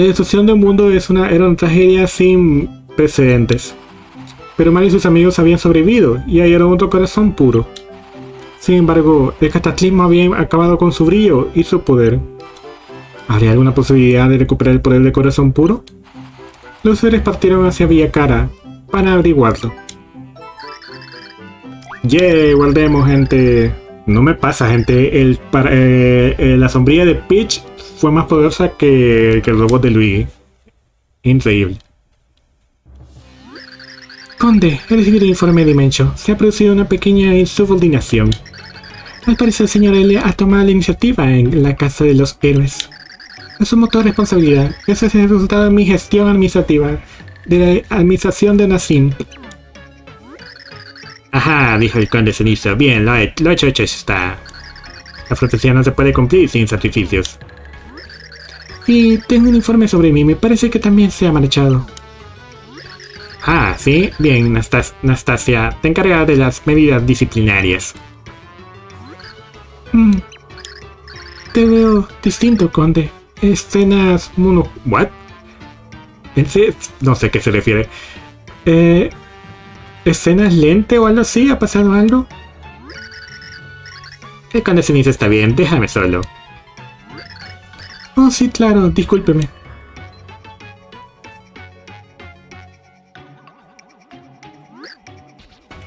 La destrucción del mundo es una, era una tragedia sin precedentes. Pero Mario y sus amigos habían sobrevivido y hallaron otro corazón puro. Sin embargo, el cataclismo había acabado con su brillo y su poder. ¿Habría alguna posibilidad de recuperar el poder del corazón puro? Los seres partieron hacia Villa Cara para averiguarlo. ¡Yay! Guardemos, gente. No me pasa, gente. El, para, eh, eh, la sombrilla de Peach fue más poderosa que, el robot de Luigi. Increíble. Conde, he recibido el informe de Mencho. Se ha producido una pequeña insubordinación. Al parecer el señor L ha tomado la iniciativa en la Casa de los Héroes. Asumo toda responsabilidad. Ese es el resultado de mi gestión administrativa de la administración de Nassim. Ajá, dijo el conde cenizo. Bien, lo, he, hecho, hecho está. La profecía no se puede cumplir sin sacrificios. Y tengo un informe sobre mí. Me parece que también se ha marchado. Ah, sí. Bien, Nastas Nastasia. Te encarga de las medidas disciplinarias. Mm. Te veo distinto, conde. Escenas mono... ¿What? No sé a qué se refiere. Eh, ¿Escenas lente o algo así? ¿Ha pasado algo? El conde cenizo está bien, déjame solo. Oh, sí, claro, discúlpeme.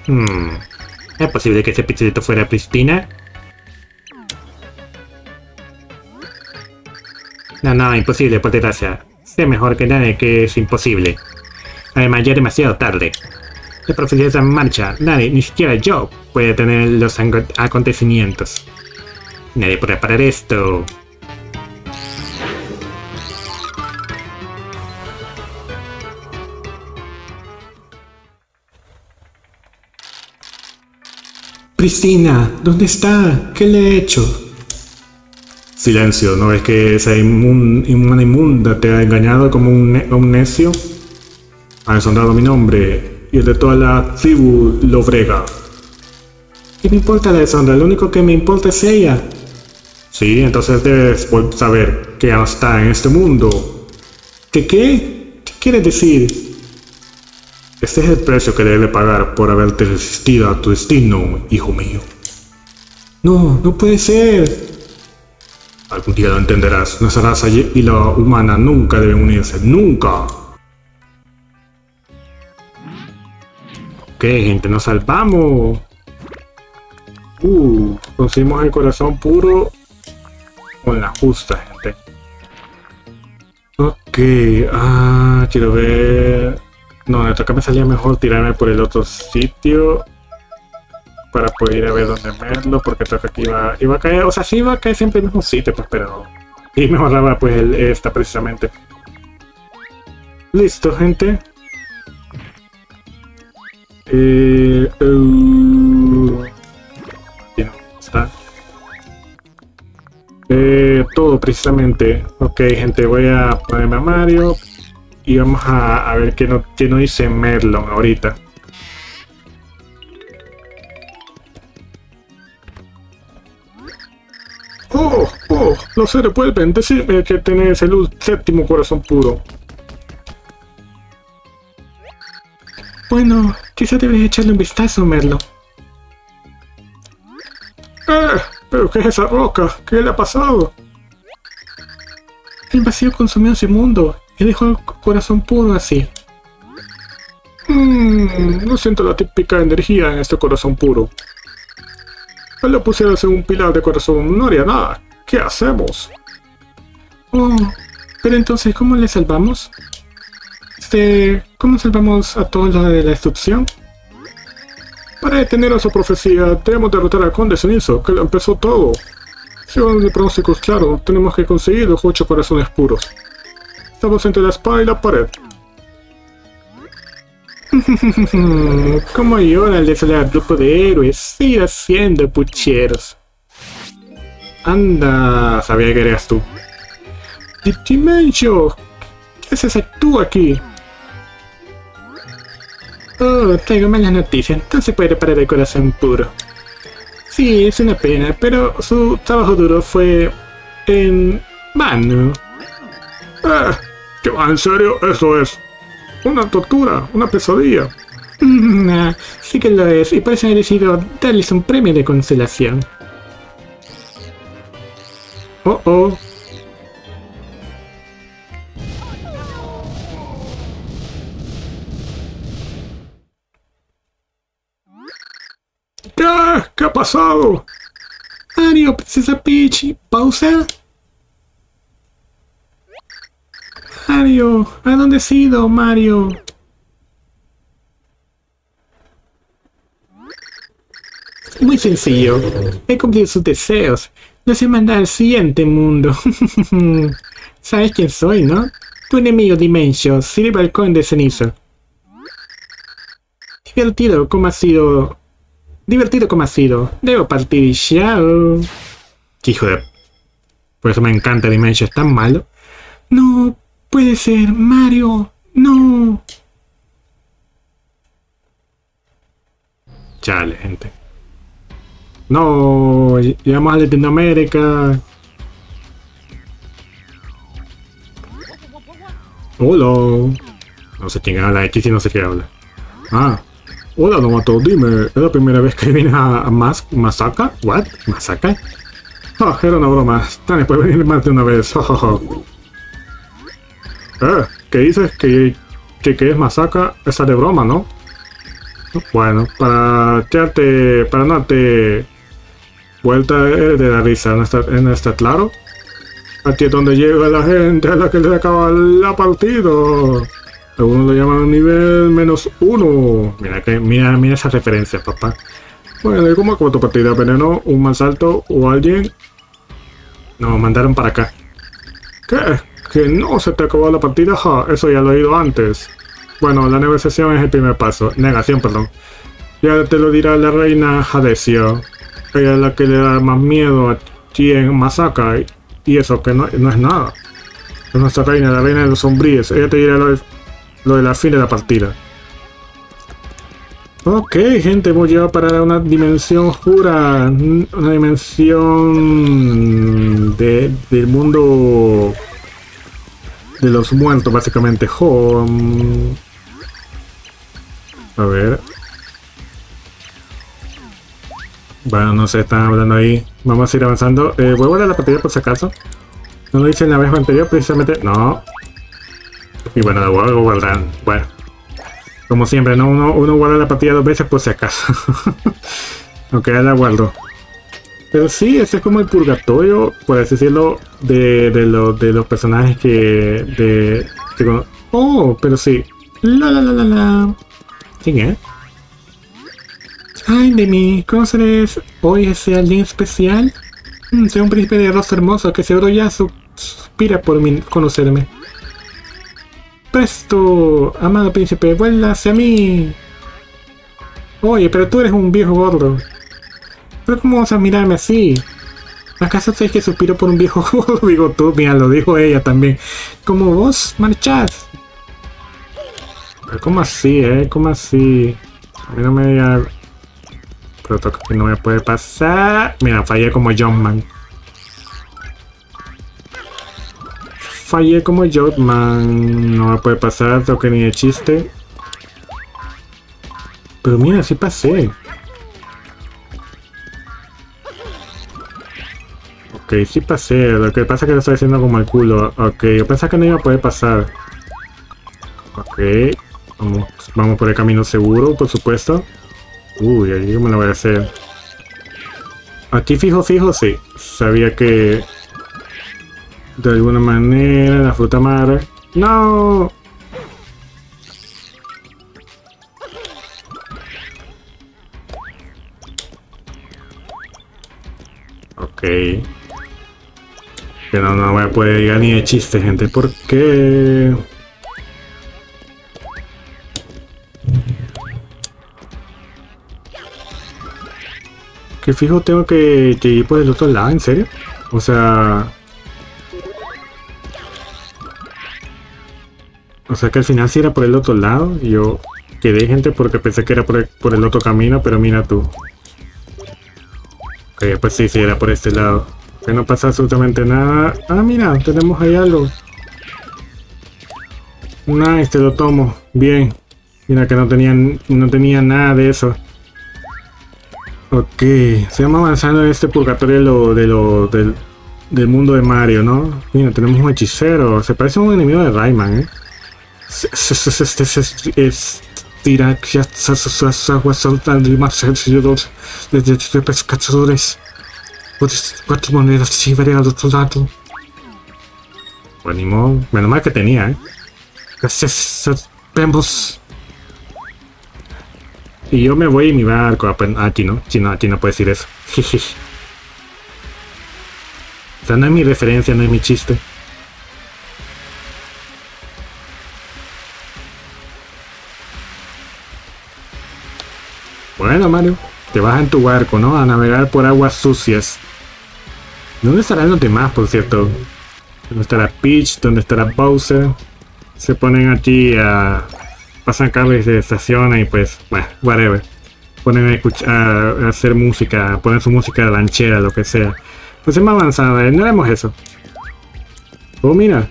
Hmm. ¿Es posible que ese pichito fuera Pristina? No, no, imposible, por desgracia. Sé mejor que nadie que es imposible. Además, ya es demasiado tarde. La profecía está en marcha. Nadie, ni siquiera yo, puede tener los acontecimientos. Nadie puede parar esto. Pristina, ¿dónde está? ¿Qué le he hecho? Silencio, ¿no ves que esa inmun inmunda te ha engañado como un, ne un necio? Ha deshonrado mi nombre y el de toda la tribu lo brega. ¿Qué me importa la deshonra? Lo único que me importa es ella. Sí, entonces debes saber que ya no está en este mundo. ¿Qué qué? ¿Qué quiere decir? Este es el precio que debe pagar por haberte resistido a tu destino, hijo mío. No, no puede ser. Algún día lo entenderás. Nuestra raza y la humana nunca deben unirse. ¡Nunca! Ok, gente, nos salvamos. Uh, conseguimos el corazón puro con la justa, gente. Ok, ah, quiero ver... No, acá me salía mejor tirarme por el otro sitio para poder ir a ver dónde verlo, porque creo que iba, iba a caer, o sea, sí iba a caer siempre en el mismo sitio, pues, pero... Y me ahorraba, pues, el, esta precisamente. Listo, gente. Eh, uh, está. Eh, todo, precisamente. Ok, gente, voy a ponerme a Mario. Y vamos a, a ver qué no, qué no dice Merlon ahorita. Oh, oh, los seres vuelven. Decime que tenés el séptimo corazón puro. Bueno, quizá debes echarle un vistazo, Merlo. ¡Eh! ¿Pero qué es esa roca? ¿Qué le ha pasado? El vacío consumió ese mundo y dejó corazón puro así. Mmm, no siento la típica energía en este corazón puro. Lo pusiera en un pilar de corazón, no haría nada. ¿Qué hacemos? Oh, pero entonces, ¿cómo le salvamos? Este, ¿cómo salvamos a todos los de la destrucción? Para detener a su profecía, debemos derrotar al conde cenizo, que lo empezó todo. Según el pronóstico claro, tenemos que conseguir los ocho corazones puros. Estamos entre la espada y la pared. Como llora al desolar grupo de héroes, sigue haciendo pucheros. Anda, sabía que eras tú. Dimension, ¿qué haces tú aquí? Oh, traigo malas noticias, entonces puede parar el corazón puro. Sí, es una pena, pero su trabajo duro fue en vano. Eh, ¿qué va? ¿En serio? Eso es. Una tortura, una pesadilla. Mm, ah, sí que lo es, y por eso he decidido darles un premio de consolación. Oh, oh. ¿Qué? ¿Qué ha pasado? Mario, Princesa Peach, pausa. Mario, ¿a dónde has ido, Mario? Muy sencillo. He cumplido sus deseos. Los he mandado al siguiente mundo. ¿Sabes quién soy, no? Tu enemigo Dimension, Sir Balcón de Ceniza. Divertido como ha sido... Divertido como ha sido. Debo partir ya. Hijo de... Por eso me encanta Dimension, ¿es tan malo? No, puede ser, Mario. No. Chale, gente. No, llegamos a Latinoamérica. Hola. No sé quién habla X y no sé qué habla. Ah. Hola, Nomato, dime, ¿es la primera vez que vienes a, Mas Masaka? ¿What? ¿Masaka? Ah, era una broma. Tani, puedes venir más de una vez. eh, ¿qué dices? ¿Que, que, es Masaka? Esa de broma, ¿no? Bueno, para echarte, para no te vuelta de la risa, ¿no está, ¿no está claro? Aquí es donde llega la gente a la que le acaba la partida. Algunos lo llaman nivel menos uno. Mira que mira, mira esa referencia, papá. Bueno, ¿y cómo acabó tu partida? ¿Veneno? ¿Un mal salto? ¿O alguien? Nos mandaron para acá. ¿Qué? ¿Que no se te acabó la partida? Ja, eso ya lo he oído antes. Bueno, la negociación es el primer paso. Negación, perdón. Ya te lo dirá la reina Hadesio. Ella es la que le da más miedo a ti en Masaka. Y eso que no, no es nada. Es nuestra reina, la reina de los sombríos. Ella te dirá lo de, lo de la fin de la partida. Ok, gente, hemos llegado para una dimensión jura. Una dimensión de, del mundo de los muertos, básicamente. Home. A ver. Bueno, no sé, están hablando ahí. Vamos a ir avanzando. Eh, ¿Voy a guardar la partida por si acaso? No lo hice en la vez anterior, precisamente. No. Y bueno, la voy a. Bueno. Como siempre, ¿no? Uno, uno guarda la partida dos veces por si acaso. ok, ya la guardo. Pero sí, ese es como el purgatorio, por así decirlo, de, de, lo, de los personajes que... De, que oh, pero sí. La la la la la. ¿Quién es? Ay, de mí, ¿conoces hoy ese alguien especial? Mm, soy un príncipe de rostro hermoso que seguro ya suspira por mí conocerme. Presto, amado príncipe, vuelva hacia mí. Oye, pero tú eres un viejo gordo. ¿Pero cómo vas a mirarme así? ¿Acaso sabes que suspiro por un viejo? Digo tú, mira, lo dijo ella también. Como vos, marchad. ¿Cómo así, eh? ¿Cómo así? A mí no me diga... Pero que no me puede pasar. Mira, fallé como John Man. Fallé como John Man. No me puede pasar, toque ni de chiste. Pero mira, sí pasé. Ok, sí pasé. Lo que pasa es que lo estoy haciendo como el culo. Ok, yo pensaba que no iba a poder pasar. Ok. Vamos, vamos por el camino seguro, por supuesto. Uy, ahí me lo voy a hacer. Aquí fijo, fijo, sí. Sabía que... De alguna manera, la fruta madre... ¡No! Ok. Pero no voy a poder llegar ni de chiste, gente. ¿Por qué? Que fijo tengo que, ir por el otro lado, ¿en serio? O sea... O sea que al final sí era por el otro lado. Yo quedé gente porque pensé que era por el, otro camino, pero mira tú. Ok, pues sí, sí, era por este lado. Que no pasa absolutamente nada. Ah, mira, tenemos ahí algo. Nice, te lo tomo. Bien. Mira que no tenían, no tenía nada de eso. Ok, seguimos avanzando en este purgatorio de lo, de lo, del, del mundo de Mario, ¿no? Mira, tenemos un hechicero. Se parece a un enemigo de Rayman, ¿eh? Tira que las aguas saltan y más sencillos desde pescadores. Cuatro monedas veré al otro lado. Pues ni modo. Menos mal que tenía, ¿eh? Gracias. Vemos. Y yo me voy y mi barco. Aquí no. Aquí no, aquí no puedo decir eso. o sea, no es mi referencia, no es mi chiste. Bueno, Mario, te vas en tu barco, ¿no? A navegar por aguas sucias. ¿Dónde estarán los demás, por cierto? ¿Dónde estará Peach? ¿Dónde estará Bowser? Se ponen aquí a... Pasan cables de estación y pues, bueno, whatever. Ponen a, escuchar, a hacer música, ponen su música lanchera, lo que sea. Pues es más avanzada, ¿eh? no haremos eso. Oh, mira,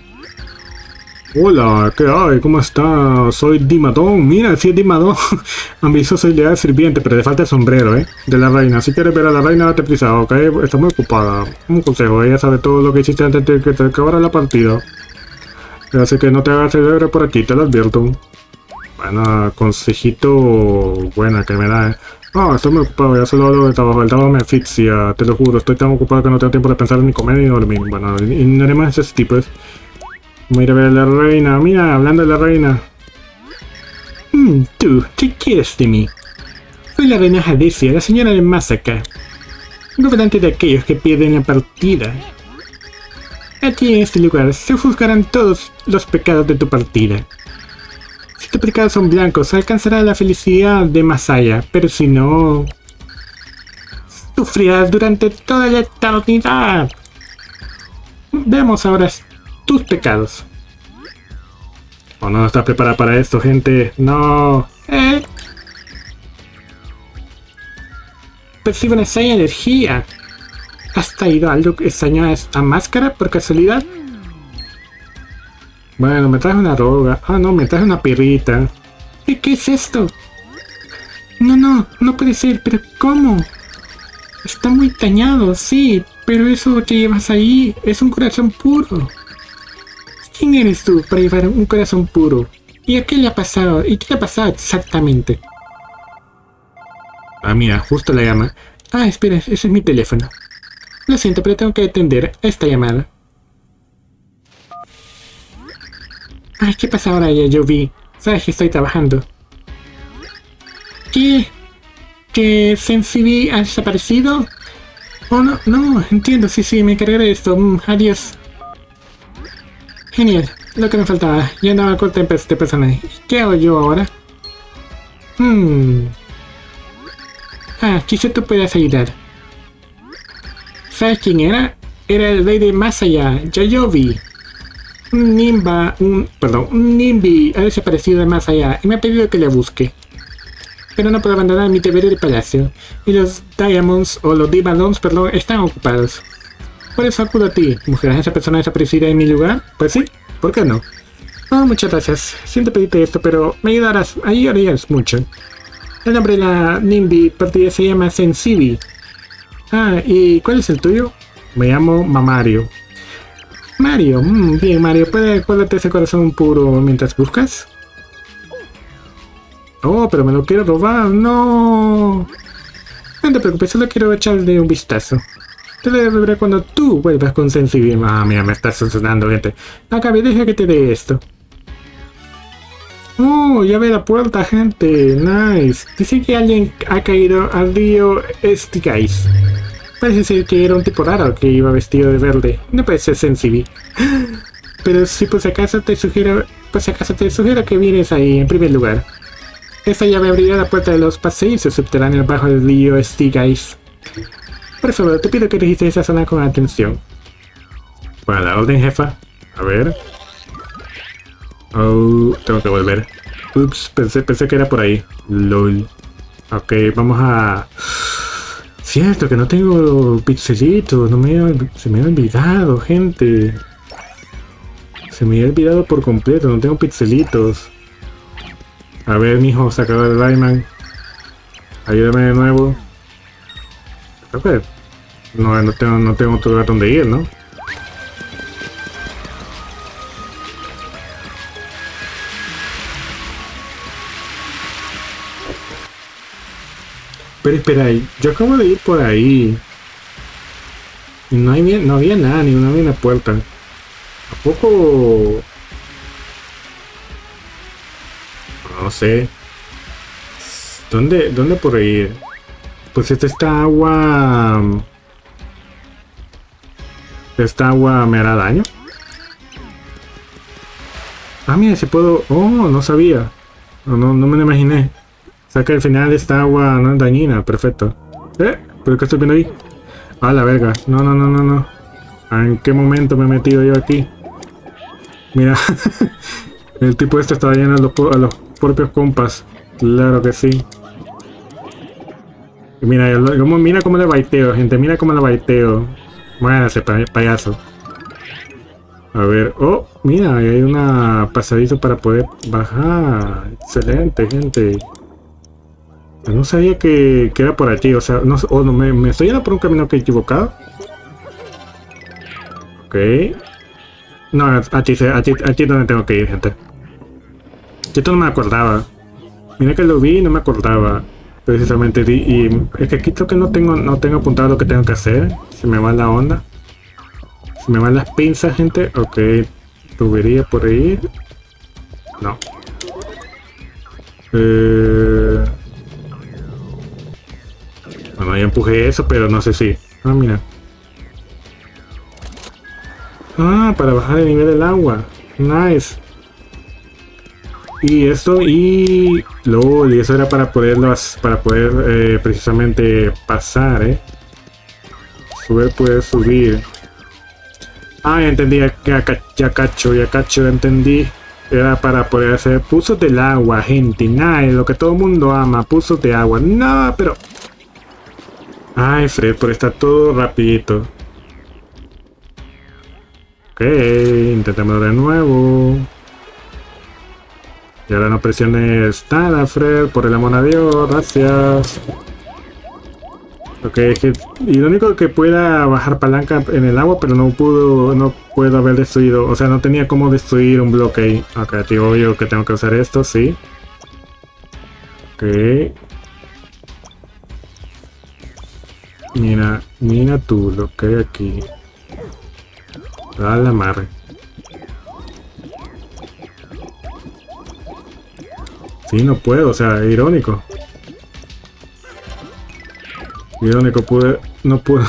Hola, ¿qué hay? ¿Cómo está? Soy Dimadón. Mira, sí es Dimadón. Ambicioso y leal sirviente, pero le falta el sombrero, ¿eh? De la reina. Si quieres ver a la reina, date prisa, ¿ok? Está muy ocupada. Un consejo, ella sabe todo lo que hiciste antes de que te acabara la partida. Así que no te hagas el por aquí, te lo advierto. Bueno, consejito... Buena que me da, ¿eh? Ah, estoy muy ocupado, ya solo hablo de trabajo. El trabajo me asfixia, te lo juro. Estoy tan ocupado que no tengo tiempo de pensar ni comer ni dormir. Bueno, no haré más ese tipo, ¿eh? Voy a ir a ver a la reina. Mira, hablando de la reina. Mm, tú, ¿qué quieres de mí? Soy la reina Jadesia, la señora de Masaka. Gobernante de aquellos que pierden la partida. Aquí en este lugar se juzgarán todos los pecados de tu partida. Si tus pecados son blancos, alcanzarás la felicidad de Masaya, pero si no... Sufrirás durante toda la eternidad. Veamos ahora tus pecados. ¿O no estás preparada para esto, gente? No. ¿Eh? Percibo una extraña energía. ¿Has traído algo extraño a esta máscara por casualidad? Bueno, me traje una droga. Ah, no, me traje una pirrita. ¿Y qué es esto? No, no, no puede ser, pero ¿cómo? Está muy dañado, sí, pero eso que llevas ahí es un corazón puro. ¿Quién eres tú para llevar un corazón puro? ¿Y a qué le ha pasado? ¿Y qué le ha pasado exactamente? Ah, mira, justo la llama. Ah, espera, ese es mi teléfono. Lo siento, pero tengo que atender esta llamada. Ay, ¿qué pasa ahora ya? Yo vi. Sabes que estoy trabajando. ¿Qué? ¿Que Sensibi ha desaparecido? Oh, no, no, entiendo, sí, sí, me encargaré de esto. Mm, adiós. Genial, lo que me faltaba. Ya andaba corta este personaje. ¿Qué hago yo ahora? Hmm. Ah, quizá tú puedas ayudar. ¿Sabes quién era? Era el rey de más allá, Yayobi. Un Nimba, un... perdón, un Nimbi ha desaparecido de más allá y me ha pedido que le busque. Pero no puedo abandonar mi deber de palacio. Y los Diamonds, o los Diamonds, perdón, están ocupados. Por eso acudo a ti. ¿Buscarás a esa persona desaparecida en mi lugar? Pues sí, ¿por qué no? Oh, muchas gracias. Siento pedirte esto, pero me ayudarás, ayudarías mucho. El nombre de la NIMBY partida se llama Sensibi. Ah, ¿y cuál es el tuyo? Me llamo Mamario. Mario, mm, bien Mario, ¿puede guardarte ese corazón puro mientras buscas? Oh, pero me lo quiero robar, no. No te preocupes, solo quiero echarle un vistazo. Te lo devolveré cuando tú vuelvas con Sensible. Ah, mira, me estás sonando, gente. Acabe, deja que te dé esto. Oh, ya ve la puerta, gente. Nice. Dice que alguien ha caído al río Stigais. Parece ser que era un tipo raro que iba vestido de verde. No ser Sensible. Pero si por si acaso te sugiero, por si acaso te sugiero que vienes ahí en primer lugar. Esta llave abrirá la puerta de los paseos subterráneos bajo el río Stigais. Por favor, te pido que registres esa zona con atención. Bueno, la orden, jefa. A ver. Oh, tengo que volver. Ups, pensé, pensé que era por ahí. LOL. Ok, vamos a... Cierto que no tengo pixelitos, no me se me ha olvidado, gente. Se me había olvidado por completo, no tengo pixelitos. A ver, mijo, sacador el Rayman. Ayúdame de nuevo. Creo que no, no, tengo, no tengo otro lugar donde ir, ¿no? Pero espera, yo acabo de ir por ahí. Y no, hay, no había nada, ni una, una puerta. ¿A poco...? No sé. ¿Dónde, dónde por ahí? Pues esta, esta agua... ¿Esta agua me hará daño? Ah, mira, si puedo... Oh, no sabía. No, no, me lo imaginé. O sea que al final esta agua no es dañina. Perfecto. ¿Eh? ¿Pero qué estoy viendo ahí? Ah, la verga. No, no, no, no, no. ¿En qué momento me he metido yo aquí? Mira. el tipo este estaba lleno a los, a los propios compas. Claro que sí. Mira, mira cómo le baiteo, gente. Mira cómo le baiteo. Ese payaso. A ver. Oh, mira, hay una pasadizo para poder bajar. Excelente, gente. No sabía que, que era por aquí. O sea, no, oh, no me, estoy yendo por un camino que he equivocado. Ok. No, aquí, aquí es donde tengo que ir, gente. Yo no me acordaba. Mira que lo vi y no me acordaba precisamente y, es que aquí creo que no tengo no tengo apuntado lo que tengo que hacer. Se me va la onda. Se me van las pinzas gente. Ok tubería por ahí. No. Eh, bueno ya empujé eso pero no sé si. Ah mira. Ah para bajar el nivel del agua. Nice y esto y LOL, y eso era para poderlos, para poder eh, precisamente pasar, eh. Subir puede subir. Ah, ya entendí, ya, ya cacho, ya cacho, entendí. Era para poder hacer puzos del agua, gente. Nada, lo que todo mundo ama, puzos de agua. No, pero... Ay, Fred, por estar todo rapidito. Ok, intentemos de nuevo. Y ahora no presiones nada, Fred, por el amor a Dios, gracias. Ok, y lo único que pueda bajar palanca en el agua, pero no pudo, no puedo haber destruido, o sea, no tenía cómo destruir un bloque ahí. Ok, tío, obvio que tengo que usar esto, sí. Ok. Mira, mira tú lo que hay aquí. A la madre. Sí, no puedo, o sea, irónico. Irónico, pude, no puedo,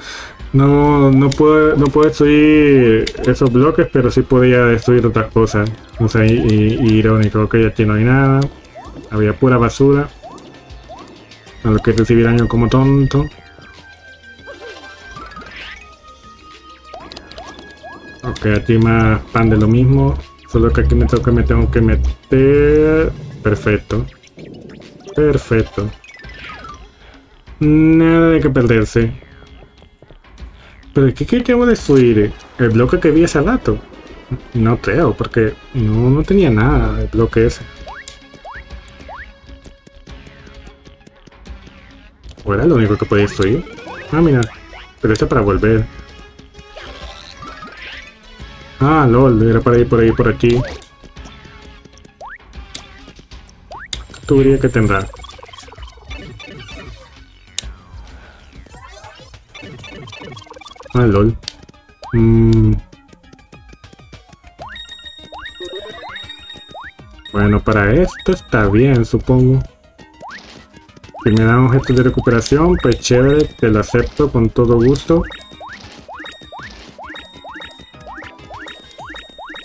no, no puedo, no puedo destruir esos bloques, pero sí podía destruir otras cosas. O sea, irónico, ok, aquí no hay nada. Había pura basura. A lo que recibí daño como tonto. Ok, aquí más pan de lo mismo. Solo que aquí me toca, me tengo que meter Perfecto. Perfecto. Nada de que perderse. ¿Pero qué queremos destruir? ¿El bloque que vi hace rato? No creo, porque no, no tenía nada el bloque ese. ¿O era lo único que podía destruir? Ah, mira. Pero este para volver. Ah, lol, era para ir por ahí, por aquí. Tubería que tendrá. Ah. Mm. Bueno, para esto está bien, supongo. Si me dan objetos de recuperación, pues chévere, te lo acepto con todo gusto.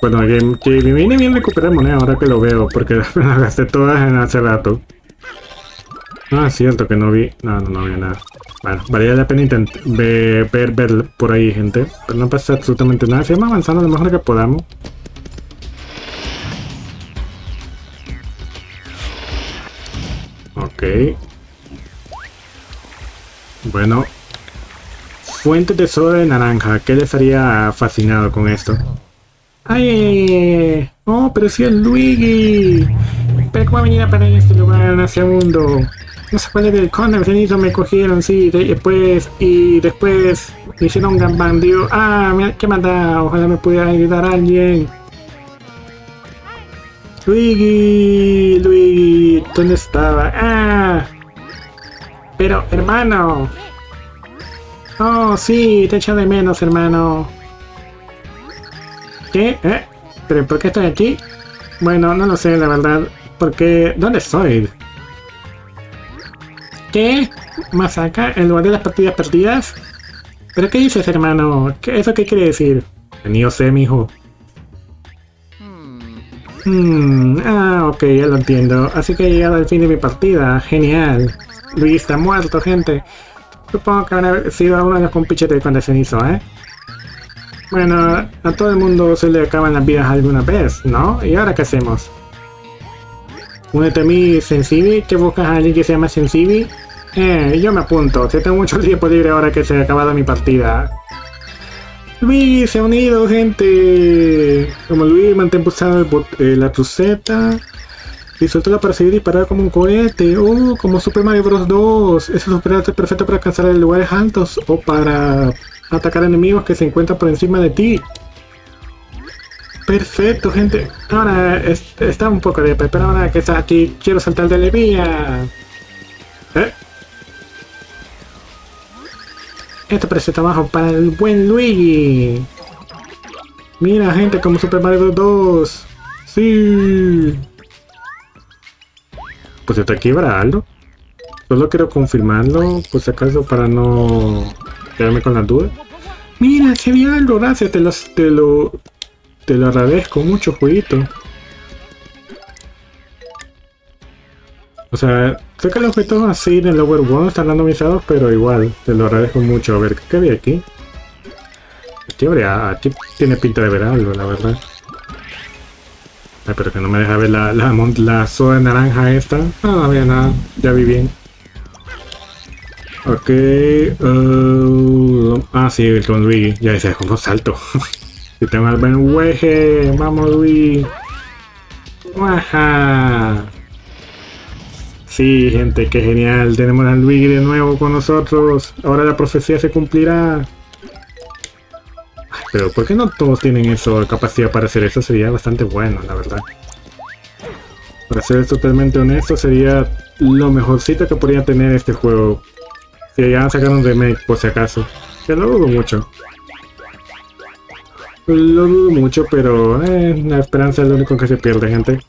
Bueno, que, me viene bien recuperar moneda ahora que lo veo, porque las gasté todas en hace rato. Ah, cierto que no vi... No, no, no había nada. Bueno, valía la pena intentar ver, ver, por ahí, gente. Pero no pasa absolutamente nada. Sigamos avanzando lo mejor que podamos. Ok. Bueno. Fuente tesoro de naranja. ¿Qué les haría fascinado con esto? ¡Ay! ¡Oh, pero si es Luigi! ¿Pero cómo venía para este lugar en un segundo? No sé cuál es el Connor, cenizo me cogieron, sí, después, y después me hicieron un gran. Ah, mira, qué mata, ojalá me pudiera ayudar alguien. Luigi, Luigi, ¿dónde estaba? Ah, pero hermano. Oh, sí, te echo de menos, hermano. ¿Qué? ¿Eh? ¿Pero por qué estoy aquí? Bueno, no lo sé, la verdad. Porque... ¿Dónde estoy? ¿Qué? ¿Más acá? ¿En lugar de las partidas perdidas? ¿Pero qué dices, hermano? ¿Qué, ¿Eso qué quiere decir? Ni yo sé, mijo. Hmm, ah, ok, ya lo entiendo. Así que he llegado al fin de mi partida. Genial. Luis está muerto, gente. Supongo que habrá sido uno de los compiches de Condescenizo, ¿eh? Bueno, a todo el mundo se le acaban las vidas alguna vez, ¿no? ¿Y ahora qué hacemos? Únete a mí, Sensibi. ¿Qué buscas a alguien que se llama Sensibi? Eh, yo me apunto. Si tengo mucho tiempo libre ahora que se ha acabado mi partida. Luis se ha unido, gente. Como Luis mantén pulsado eh, la truceta. Y suéltala para seguir disparar como un cohete. Oh, como Super Mario Bros. 2. Ese super es perfecto para alcanzar lugares altos o para atacar enemigos que se encuentran por encima de ti. Perfecto, gente. Ahora está un poco de pero ahora que está aquí, quiero saltar de alegría. ¿Eh? Esto parece trabajo para el buen Luigi. Mira, gente, como Super Mario Bros. 2. Sí. Pues está aquí algo. Solo quiero confirmarlo, pues acaso para no quedarme con las dudas. Mira, se vio algo, gracias, te, te lo... Te lo agradezco mucho, jueguito. O sea, sé que los objetos así en el Lower World están randomizados, pero igual, te lo agradezco mucho. A ver, ¿qué había aquí? Aquí tiene pinta de ver algo, la verdad. Ay, pero que no me deja ver la, la, la soda naranja esta. No, no había nada. Ya vi bien. Ok. Uh, ah, sí, el con Luigi. Ya decía, como salto. si tengo al buen hueje. Vamos, Luigi. ¡Waja! Sí, gente, qué genial. Tenemos a Luigi de nuevo con nosotros. Ahora la profecía se cumplirá. pero ¿por qué no todos tienen eso, capacidad para hacer eso? Sería bastante bueno, la verdad. Para ser totalmente honesto, sería lo mejorcito que podría tener este juego. Si ya sacar un remake, por si acaso. Que lo dudo mucho. Lo dudo mucho, pero eh, la esperanza es lo único que se pierde, gente.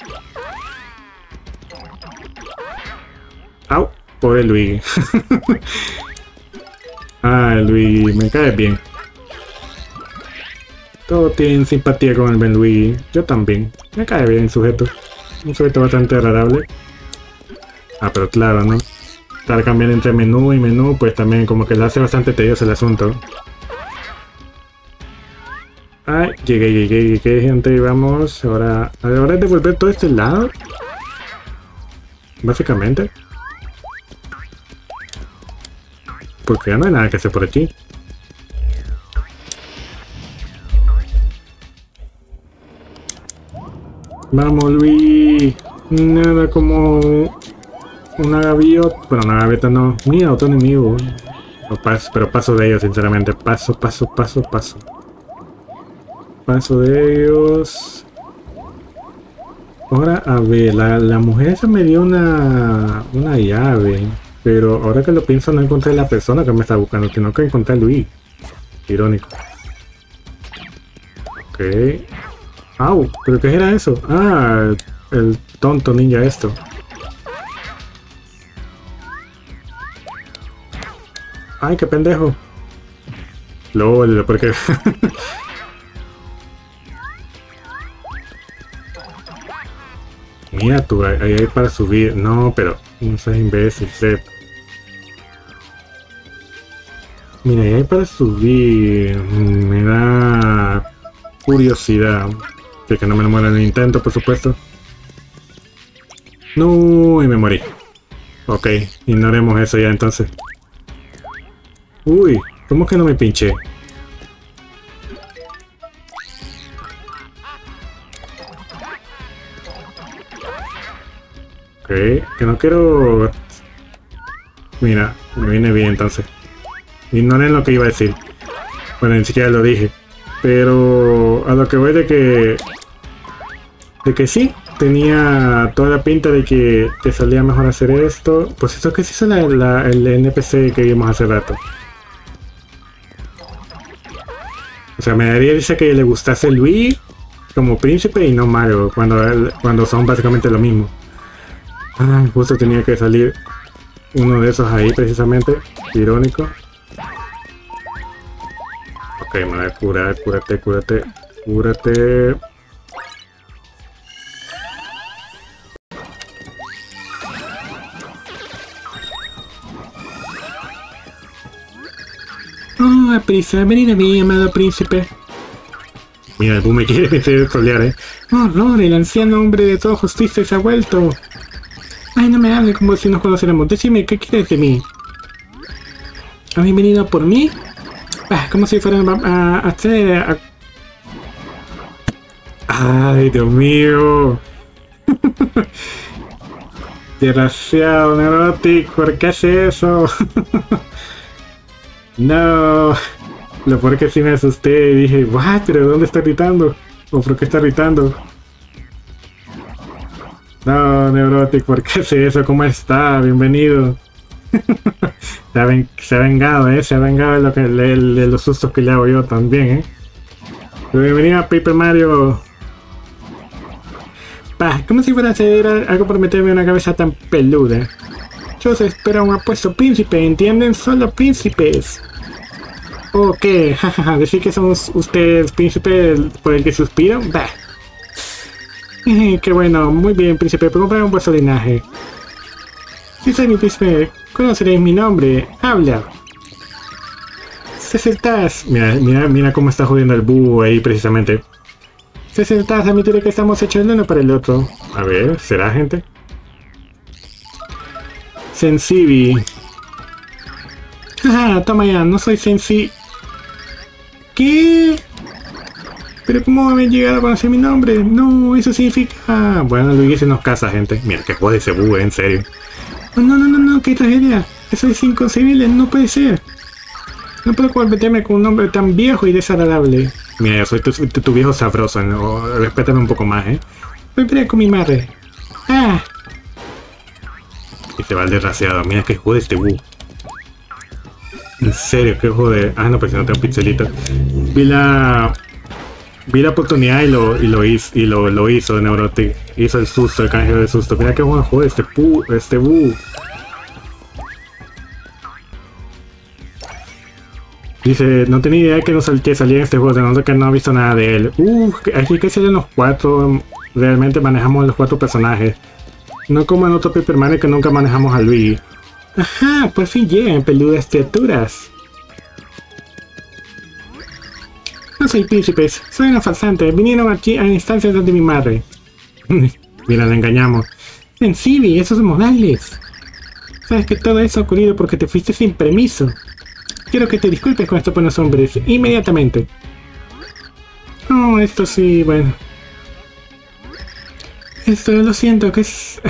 Au, pobre Luigi. ah, Luigi, me cae bien. Todos tienen simpatía con el Ben Luigi. Yo también. Me cae bien el sujeto. Un sujeto bastante agradable. Ah, pero claro, ¿no? Estar cambiando entre menú y menú, pues también como que le hace bastante tedioso el asunto. Ay, llegué, llegué, llegué, gente, vamos. Ahora, ahora es devolver todo este lado. Básicamente. Porque ya no hay nada que hacer por aquí. Vamos, Luis. Nada como una gaviota. Bueno, una gaviota no. Mira, otro enemigo. pero paso de ellos, sinceramente. Paso, paso, paso, paso. Paso de ellos. Ahora, a ver, la, la mujer esa me dio una, una llave. Pero ahora que lo pienso, no encontré la persona que me está buscando, sino que encontré a Luis. Irónico. Ok. Au, ¿pero qué era eso? Ah, el tonto ninja esto. Ay, qué pendejo. LOL, porque... Mira tú, ahí hay para subir. No, pero no seas imbécil, Seth. Mira, ahí hay para subir. Me da curiosidad. De que no me muera en el intento, por supuesto. No, y me morí. Ok, ignoremos eso ya entonces. Uy, ¿cómo que no me pinché? Ok, que no quiero... Mira, me viene bien entonces. Y no Ignoren lo que iba a decir. Bueno, ni siquiera lo dije. Pero a lo que voy de que... De que sí, tenía toda la pinta de que te salía mejor hacer esto. Pues esto que se hizo la, la, el NPC que vimos hace rato. O sea, me daría dice que le gustase Luis como príncipe y no Mario, cuando, cuando son básicamente lo mismo. Ah, justo tenía que salir uno de esos ahí precisamente, irónico. Ok, me voy a curar, cúrate, cúrate, cúrate. Oh, prisa, venid a mí, amado príncipe. Mira, el me quiere meter trolear, eh. Oh, no, el anciano hombre de toda justicia se ha vuelto. Ay, no me hable como si nos conociéramos. Decime, ¿qué quieres de mí? ¿Habéis venido por mí? Ah, como si fueran a, hacer... Ay, Dios mío. Desgraciado, Neurotic, ¿por qué hace eso? no. Lo peor que sí me asusté y dije, what, pero ¿dónde está gritando? ¿O por qué está gritando? No, Neurotic, ¿por qué hace eso? ¿Cómo está? Bienvenido. se, ha vengado, ¿eh? Se ha vengado de, lo que, de, los sustos que le hago yo también, ¿eh? bienvenido a Paper Mario. Bah, como si fuera a hacer algo por meterme una cabeza tan peluda. Se espera un apuesto príncipe, ¿entienden? Solo príncipes. ¿O qué? ¿Decir que somos ustedes príncipe por el que suspiro? Bah. qué bueno, muy bien, príncipe, un vuestro linaje. Si soy mi príncipe, conoceréis mi nombre. Habla. Ceseltas. Mira, mira, mira cómo está jodiendo el búho ahí precisamente. Ceseltas, admitiré que estamos hechos el uno para el otro. A ver, ¿será gente? Sensibi. Ajá, toma ya, no soy Sensi... ¿Qué? ¿Pero cómo me llegado a conocer mi nombre? No, eso significa... Bueno, Luigi se nos casa, gente. Mira, que jode ese búho, en serio. No, no, no, no, qué tragedia. Eso es inconcebible, no puede ser. No puedo competirme con un hombre tan viejo y desagradable. Mira, yo soy tu, viejo sabroso, ¿no? respétame un poco más, ¿eh? Voy con mi madre. ¡Ah! Y se va el desgraciado. Mira que jode este búho. En serio, qué joder. Ah, no, si no tengo pixelitos. Vi la. Vi la oportunidad y lo, y lo hizo, y lo, lo hizo Neurotic. Hizo el susto, el canjeo de susto. Mira qué bueno joder este pu, este bu. Dice, no tenía idea que, no sal, que salía en este juego, de no que no ha visto nada de él. Uh, aquí que salen los cuatro. Realmente manejamos los cuatro personajes. No como en otro Paper Mario que nunca manejamos a Luigi. Ajá, por fin llegan peludas criaturas. No soy príncipes, soy una falsante. Vinieron aquí a instancias de mi madre. Mira, le engañamos. En Civi, esos modales. Sabes que todo eso ha ocurrido porque te fuiste sin permiso. Quiero que te disculpes con estos buenos hombres, inmediatamente. Oh, esto sí, bueno. Esto lo siento, que es...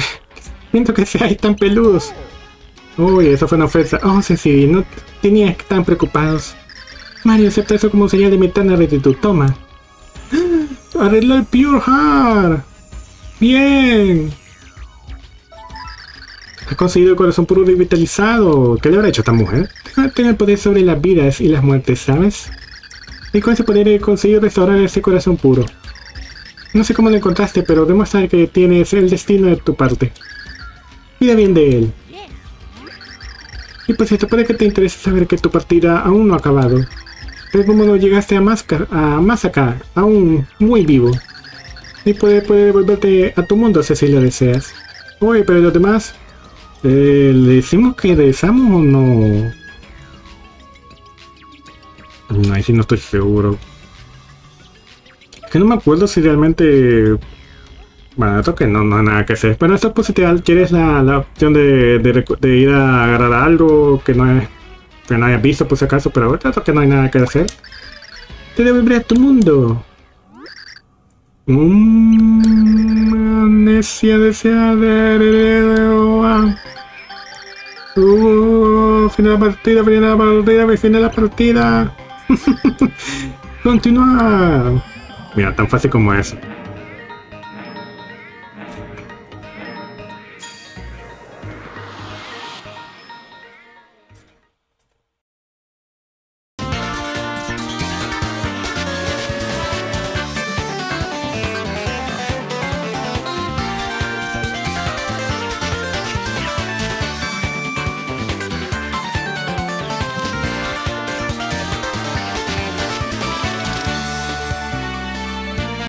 Siento que seáis tan peludos. Uy, eso fue una ofensa. Oh, sí, no tenías que estar preocupados. Mario acepta eso como señal de mi eterna gratitud. Toma. Arregló el Pure Heart. Bien. Has conseguido el corazón puro revitalizado. ¿Qué le habrá hecho a esta mujer? Tiene poder sobre las vidas y las muertes, ¿sabes? Y con ese poder he conseguido restaurar ese corazón puro. No sé cómo lo encontraste, pero demuestra que tienes el destino de tu parte. Cuida bien de él. Y pues esto puede que te interese saber que tu partida aún no ha acabado. Pero como no llegaste a más, a acá, aún muy vivo. Y puede, puede devolverte a tu mundo si lo deseas. Oye, pero los demás... Eh, ¿Le decimos que regresamos o no? No, ahí no estoy seguro. Que no me acuerdo si realmente bueno, que no, no hay nada que hacer. Esto pues si te quieres la, la opción de, de, ir a agarrar algo que no, es, que no hayas visto por si acaso, pero ahorita que no hay nada que hacer. Te devolveré a tu mundo. Mmm, Desea, desea, de, de, de, de, Uh, final de la partida, final de la partida, final de la partida. Continuar. Mira, tan fácil como eso.